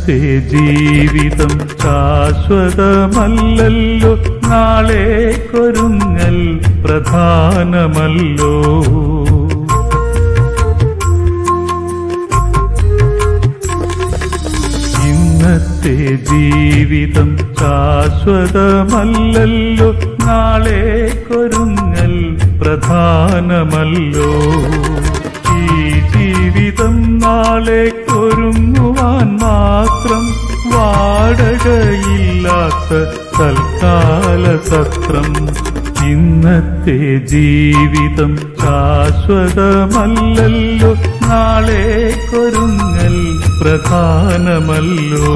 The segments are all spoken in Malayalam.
ഇന്നത്തെ ജീവിതം ശാശ്വതമല്ലല്ലോ കൊരുങ്ങൽ പ്രധാനമല്ലോ. ഇന്നത്തെ ജീവിതം ശാശ്വതമല്ലല്ലോ കൊരുങ്ങൽ പ്രധാനമല്ലോ. തൽക്കാല സത്രം. ഇന്നത്തെ ജീവിതം ശാശ്വതമല്ലല്ലോ. കൊരുങ്ങൽ പ്രധാനമല്ലോ.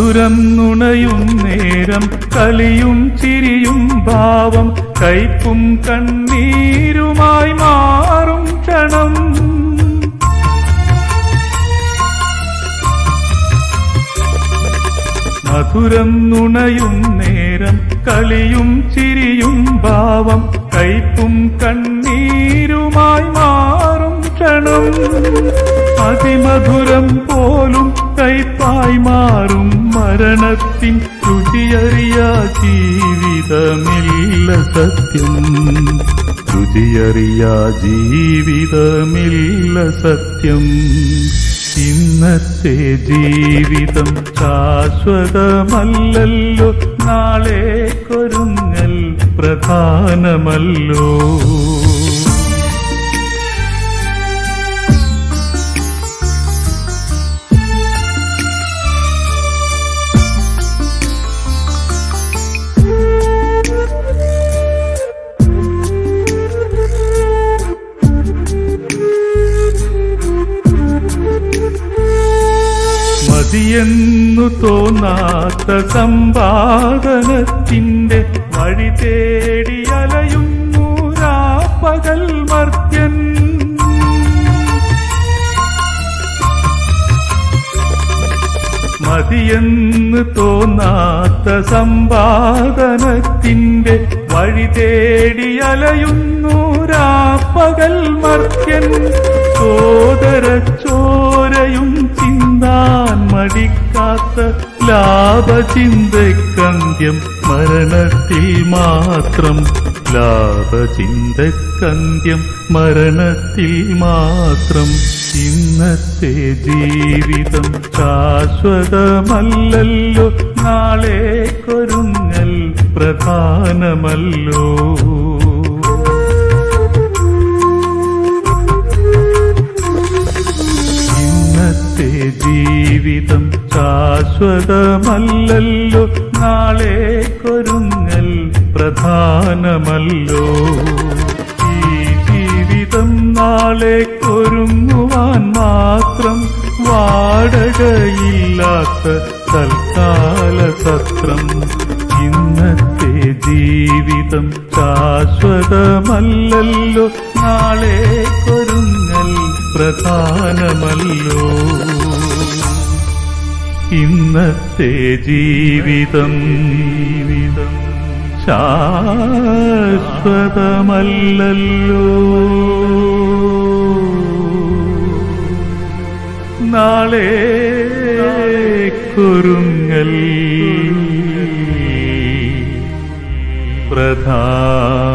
മധുരം നുണയും നേരം കളിയും ചിരിയും ഭാവം കയ്പും കണ്ണീരുമായി മാറും ക്ഷണം. മധുരം നുണയും നേരം കളിയും ചിരിയും ഭാവം കയ്പും കണ്ണീരുമായി മാറും ക്ഷണം. അതിമധുരം പോലും കൈപ്പായി മാറും. മരണത്തിൻ രുചിയറിയ ജീവിതമില്ല സത്യം. രുചിയറിയ ജീവിതമില്ല സത്യം. ഇന്നത്തെ ജീവിതം ശാശ്വതമല്ലല്ലോ നാളേക്കൊരുങ്ങൽ പ്രധാനമല്ലോ. മതിയെന്നു തോന്നാത്ത സമ്പാദനത്തിന്റെ വഴി തേടി അലയുന്നു പകൽ മർത്യൻ. മതിയെന്ന് തോന്നാത്ത സമ്പാദനത്തിന്റെ വഴി തേടി അലയുന്നു പകൽ മർത്യൻ. ലാഭചിന്തക്കന്ത്യം മരണത്തിൽ മാത്രം. ലാഭചിന്തക്കന്ത്യം മരണത്തിൽ മാത്രം. ഇന്നത്തെ ജീവിതം ശാശ്വതമല്ലല്ലോ കൊരുങ്ങൽ പ്രധാനമല്ലോ. ജീവിതം ശാശ്വതമല്ലല്ലോ കൊരുങ്ങൽ പ്രധാനമല്ലോ. ഈ ജീവിതം നാളെ കൊരുങ്ങുവാൻ മാത്രം വാടകയില്ലാത്ത തൽക്കാല സത്രം ഇന്നത്തെ ജീവിതം ശാശ്വതമല്ലല്ലോ കൊരുങ്ങൽ പ്രധാനമല്ലോ. ഇന്നത്തെ ജീവിതം ജീവിതം ശാശ്വതമല്ലല്ലോ. നാളെ കുരുങ്ങൽ പ്രധാനമല്ലോ